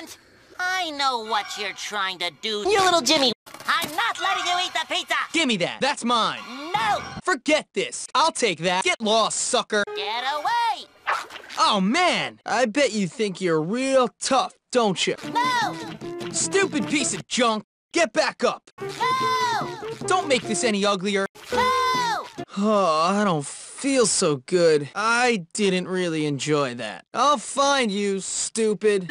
Vincent. I know what you're trying to do. You little Jimmy. I'm not letting you eat the pizza. Give me that. That's mine. No. Forget this. I'll take that. Get lost, sucker. Get away. Oh, man. I bet you think you're real tough, don't you? No. Stupid piece of junk. Get back up. No. Don't make this any uglier. No. Oh, I don't feel so good. I didn't really enjoy that. I'll find you, stupid.